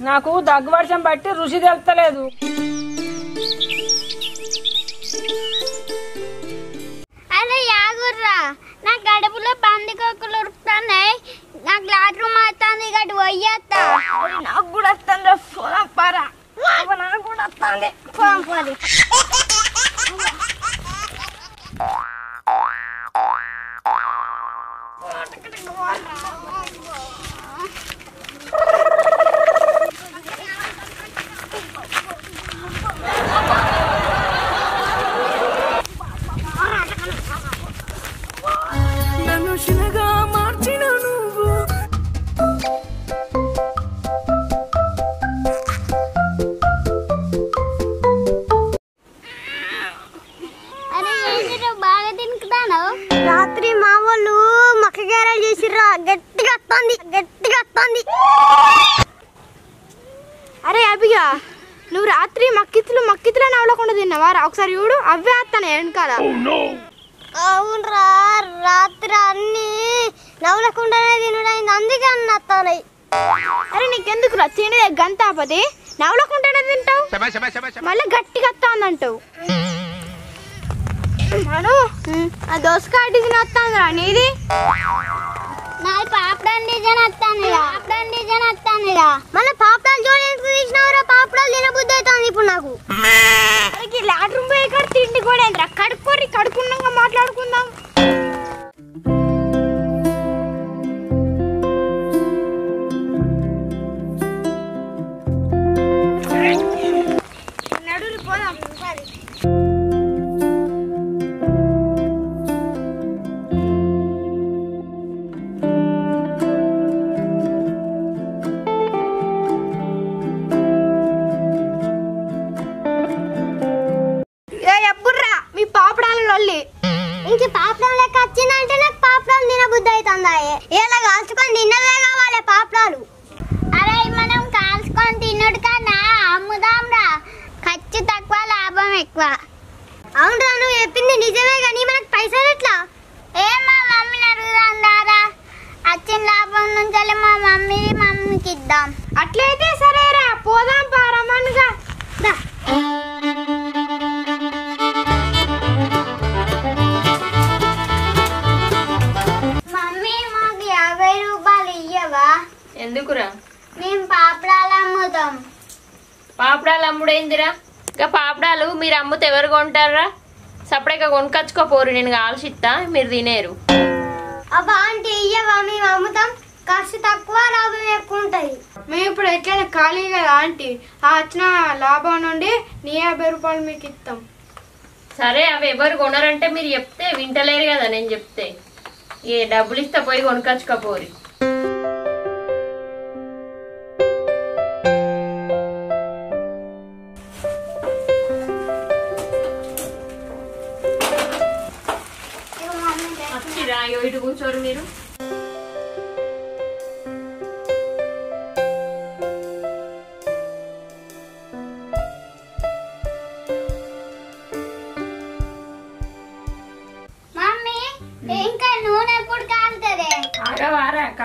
నాకు దగ్గు వర్షం బట్టి రుచి తెలుస్తలేదు అరే యాగుర్రా నా గడుపులో పందికొక్కులు ఉరుకుతున్నాయి. నాకు లాట్రూమ్ వస్తుంది గడు పోయేస్తా నాకు కూడా వస్తుంది పోదాం పరా. నాకు కూడా వస్తుంది. పోదాం పోది మక్కితులు మక్కితులు నవ్వకుండా తిన్నావా? రా, ఒకసారి చూడు. అవే వస్తాను వెనకాల. అవునరా రాత్రి అన్ని నవ్వకుండానే తినడానికి అందుకే అన్న వస్తాయి అరే నీకెందుకు రా తినేదే గంతాపది నవ్వకుండానే తింటావు? మళ్ళీ గట్టిగా వస్తాందంటావు మను ఆ దోసకాయ డిజైన్ వస్తాందిరా నీది? నాది పాపడాలు డిజైన్ వస్తాను పాపడాలు డిజైన్ వస్తాను మళ్ళీ పాపడాలు చూడడానికి తీసినవరా? పాపడాలు తినబుద్ధి అవుతుంది ఇప్పుడు నాకు. లాట్రూమ్ పోయి ఇంక పాపడాలు లెక్క వచ్చిందంటే నాకు పాపడాలు తినబుద్ధి అవుతుందా ఇలా కాల్చుకొని తిన్నదే కావాలి పాపడాలు అరే మనం కాల్చుకొని తిన్నడు కన్నా అమ్ముదాంరా. ఖర్చు తక్కువ లాభం ఎక్కువ. అవునరా నువ్వు చెప్పింది నిజమే కానీ మనకు ఎందుకురా? మేము పాపడాలు అమ్ముతాం. పాపడాలు అమ్ముడైందిరా? ఇంకా పాపడాలు మీరు అమ్ముతే ఎవరు కొంటారా? సపరేట్గా కొనుకొచ్చుకోపోరు నేను కాల్చిత్తా మీరు తినేరు. అబ్బా అంటే ఇయ్యవా మేము అమ్ముతాం. కాస్త తక్కువ లాభం ఎక్కువ ఉంటుంది మేము ఇప్పుడు ఎట్లయినా ఖాళీ కదా ఆంటీ? ఆ వచ్చిన లాభం నుండి నీ యాభై రూపాయలు మీకు ఇస్తాం సరే అవి ఎవరు కొనరంటే మీరు చెప్తే వింటలేరు కదా నేను చెప్తే. ఏ డబ్బులు ఇస్తే పోయి కొనుకొచ్చుకోపోరి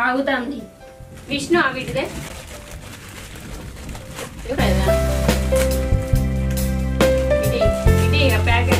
కాగుతుంది విష్ణు ఆ వీటిదే ఇవ్వలేదా? ఇది ఇది ఇక ప్యాకెట్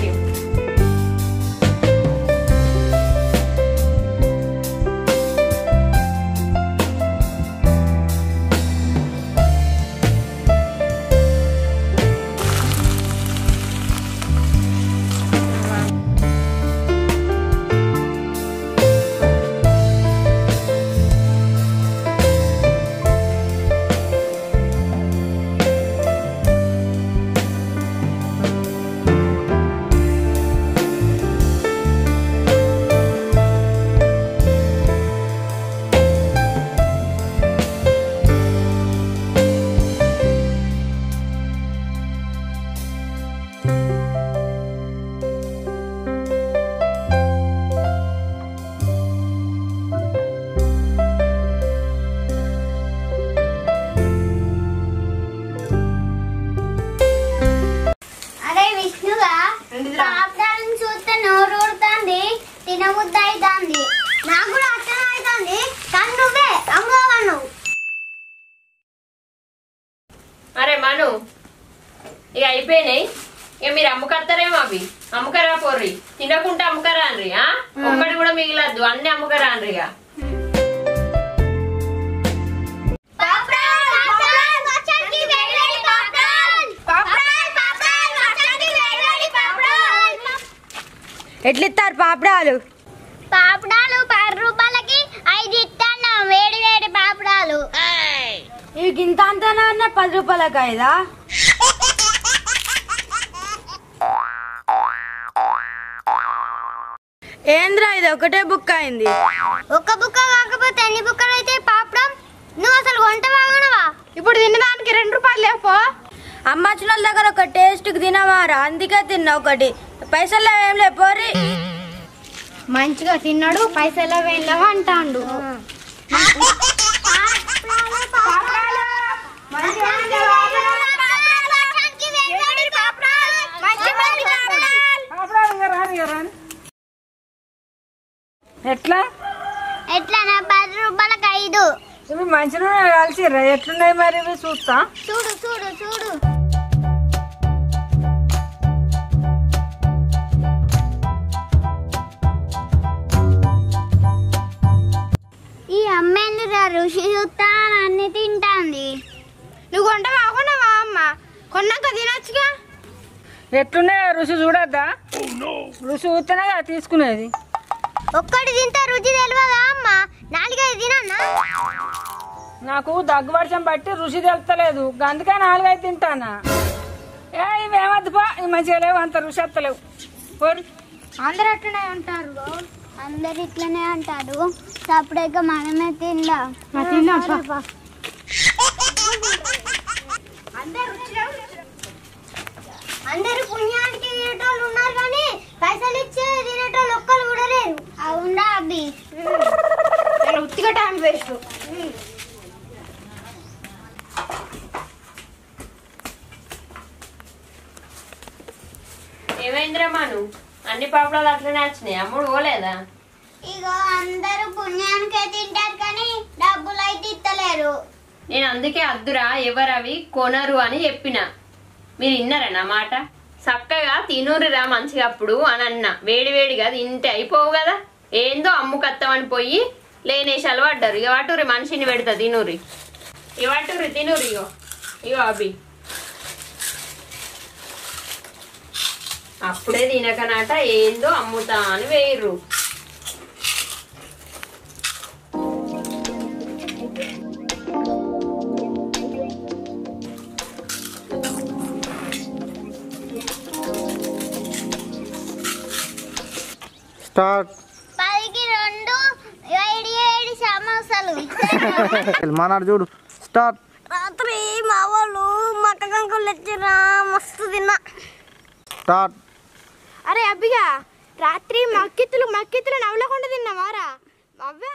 అరే మను ఇక అయిపోయినాయి. ఇక మీరు అమ్ముకత్తారేమో అవి. అమ్ముకరా పోర్రి. తినకుంటే అమ్ముకరా అండ్రి ఆ? ఒక్కటి కూడా మిగిలద్దు అన్ని అమ్ముకరా అండ్రి ఇక ఎట్లిస్తారు పాపడాలు పాపడాలు పది రూపాయలకి ఐదు ఇస్తాను వేడి వేడి పాపడాలు ఇవి గింత అంతనా అన్న? పది రూపాయలకి ఐదా ఏంద్రా ఇది ఒకటే బుక్ అయింది. ఒక్క బుక్క కాకపోతే ఎన్ని బుక్కలు అయితే పాపడం? నువ్వు అసలు వంట వాగనవా? ఇప్పుడు తినడానికి రెండు రూపాయలు లేపో? అమ్మాచిన వాళ్ళ దగ్గర ఒక టేస్ట్ తినవారా? అందుకే తిన్నా ఒకటి. పైసలు ఏం లేపోరి మంచిగా తిన్నాడు పైసలు వెళ్ళవా అంటాండు. ఎట్లా? ఎట్లా నా పది రూపాయలకి ఐదు? ఇవి మంచి నూనె కలిసిర్రా ఎట్లున్నాయి మరి ఇవి? చూస్తా. చూడు చూడు చూడు. కొన్నాక తినొచ్చుగా? ఎట్లున్నాయి రుచి చూడద్దా? రుచి చూస్తేనే కదా తీసుకునేది. ఒక్కటి తింటే రుచి తెలియదా అమ్మ? నాలుగైదు తినన్నా? నాకు దగ్గు వర్షం బట్టి రుచి తెలుస్తలేదు అందుకే నాలుగైదు తింటానా? ఏ ఇవేమద్దు ఇవి మంచిగా లేవు అంత రుచి వస్తలేవు అందరూ అట్లనే ఉంటారు అందరు ఇట్లనే అంటారు. సపరేట్గా మనమే తిందాం తిన్నాం అందరు పుణ్యానికి తినేటోళ్ళు ఉన్నారు కానీ పైసలు ఇచ్చే తినేటోళ్ళు ఒక్కరు కూడా లేరు. అవునా అబ్బి? ఉత్తిగా టైం వేస్ట్ ఏమైందిరా మను? అన్ని పాపడాలు అట్లనే వచ్చినాయి. అమ్ముడు పోలేదా? ఇగో అందరూ పుణ్యానికే తింటారు కానీ డబ్బులు అయితే ఇస్తలేరు. నేను అందుకే అద్దురా ఎవరవి కొనరు అని చెప్పిన. మీరు విన్నారన్న మాట? చక్కగా తినురురా మంచిగా అప్పుడు అని అన్న. వేడి వేడిగా తింటే అయిపోవు కదా? ఏందో అమ్ముకత్తామని పోయి లేనేసాలు పడ్డారు ఇక వాటూరి మనిషిని పెడతా తినూరి ఇక వాటూరి తినూరి ఇగో. ఇగో అభి. అప్పుడే తినకనాట ఏందో అమ్ముతా అని వేయరు స్టార్ట్. పదికి రెండు ఏడు ఏడు సమోసాలు. మానాడు చూడు. స్టార్ట్. రాత్రి మా వాళ్ళు మక్క కంకులు తెచ్చిరా మస్తు తిన్నా. స్టార్ట్. అరే అబ్బిగా రాత్రి మక్కిత్తులు మక్కిత్తులు నవ్వలేకుండా తిన్నావారా? అవే